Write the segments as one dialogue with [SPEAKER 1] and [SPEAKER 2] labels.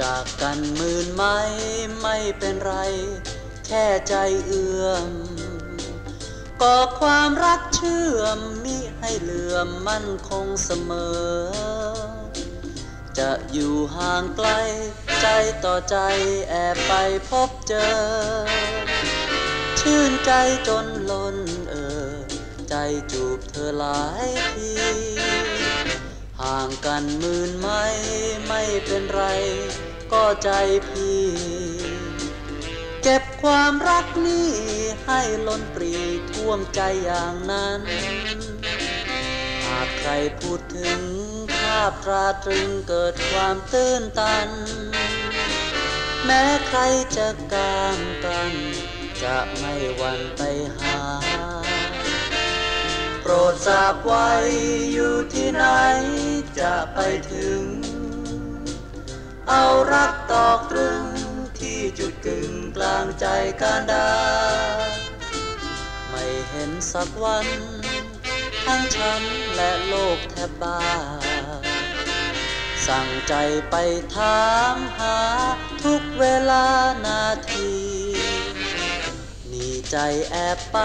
[SPEAKER 1] จากกันหมื่นไม้ไม่เป็นไร แค่ใจเอื้อมก็ความรักเชื่อมมิให้เหลื่อมมั่นคงเสมอ จะอยู่ห่างไกล ใจต่อใจแอบไปพบเจอ ชื่นใจจนล้นเออ ใจจูบเธอหลายที ห่างกันหมื่นไม่ไม่เป็นไร ก็ใจพี่ เก็บความรักนี้ให้ล้นปรีท่วมใจอย่างนั้น หากใครพูดถึงภาพตราตรึงเกิดความตื้นตัน แม้ใครจะกางกัน จะไม่หวันไปหา รดทราบไว้อยู่ที่ไหนจะไปถึง เอารักตอกตรึงที่จุดกึ่งกลางใจการดา ไม่เห็นสักวัน ทั้งฉันและโลกแทบบ้า สั่งใจไปถามหาทุกเวลานาทีมี ใจแอบไป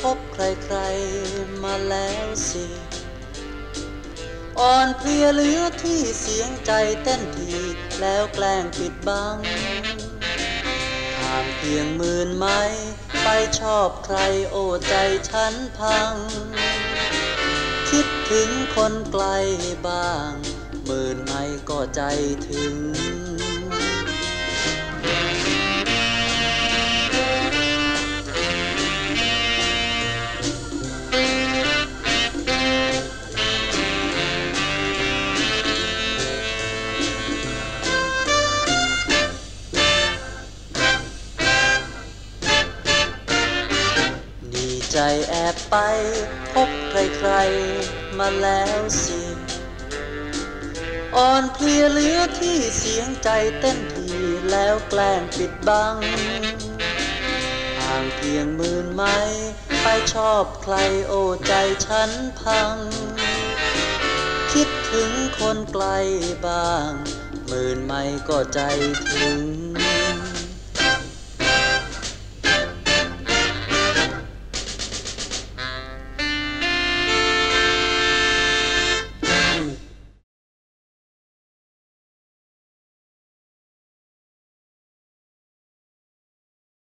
[SPEAKER 1] พบใครๆมาแล้วสิ อ่อนเพลียเหลือที่เสียงใจเต้นทีแล้วแกล้งปิดบังห่างเพียงหมื่นไม้ไปชอบใครโอ้ใจฉันพัง คิดถึงคนไกลบ้าง หมื่นไม่ก็ใจถึง ใจแอบไปพบใครๆมาแล้วสิอ่อนเพลียเหลือที่เสียงใจเต้นทีแล้วแกล้งปิดบังห่างเพียงหมื่นไม้ไปชอบใครโอ้ใจฉันพัง คิดถึงคนไกลบ้าง หมื่นไม้ก็ใจถึง